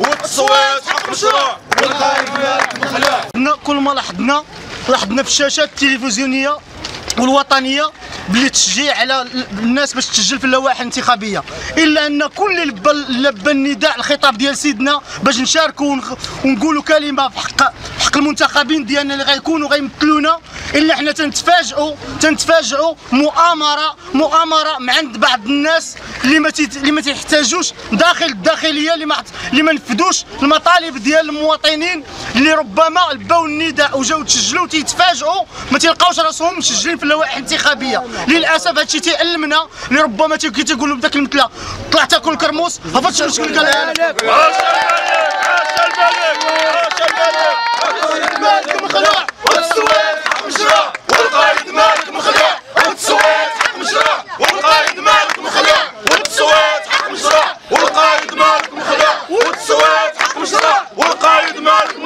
والتصويت حق والتصويت حق كل ما لاحظنا لاحظنا في الشاشات التلفزيونية والوطنية باللي تشجيع على الناس باش تسجل في اللوائح الانتخابية. إلا أن كل لبى النداء الخطاب ديال سيدنا باش نشاركوا ونقولوا كلمة في حق حق المنتخبين ديالنا اللي غيكونوا غيمثلونا إلا حنا تنتفاجئوا تنتفاجئوا مؤامره مؤامرة من عند بعض الناس اللي ما اللي ما تيحتاجوش داخل الداخلية اللي ما اللي ما نفذوش المطالب ديال المواطنين اللي ربما لباو النداء وجاو تسجلوا تيتفاجئوا ما تلقاوش راسهم مسجلين في اللوائح الانتخابية. للأسف هادشي تيألمنا اللي ربما تيقولوا بداك المثلة طلع تاكل كرموس هفاش المشكل قالها؟ لك مالك مخلع والتصويت حق مشروع والقايد مالك مخلع والتصويت حق مشروع والقايد مالك مخلع والتصويت حق مشروع والقايد مالك مخلع والتصويت حق مشروع والقايد مالك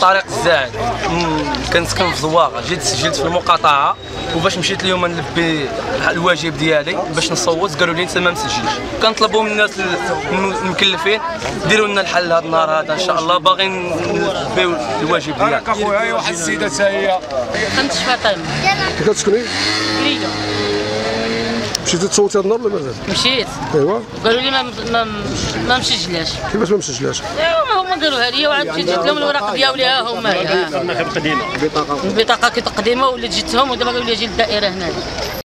طارق الزاهد مم، كنسكن في زواقه جيت سجلت في المقاطعة وباش مشيت اليوم نلبي الواجب ديالي باش نصوت. قالوا لي أنت ما مسجلش. كنطلبوا من الناس الم- المكلفين ديروا لنا الحل هذا النهار هذا إن شاء الله. باغيين نلبيو الواجب ديالنا أخويا. هي واحد السيده حتى هي كنت فاطمه كي كتسكني مشيتي تصوتي هاد النهار ولا مازال مشيت. أيوا. قالوا لي ما ما ما مسجلاش كيفاش ما مسجلاش أيوا ما هما قالوها لي. وعاد مشيت جبت لهم الوراق ديالي ها هما ها البطاقة كتقديمه ولات جبتهم ودابا قالوا لي أجي للدائرة هنايا.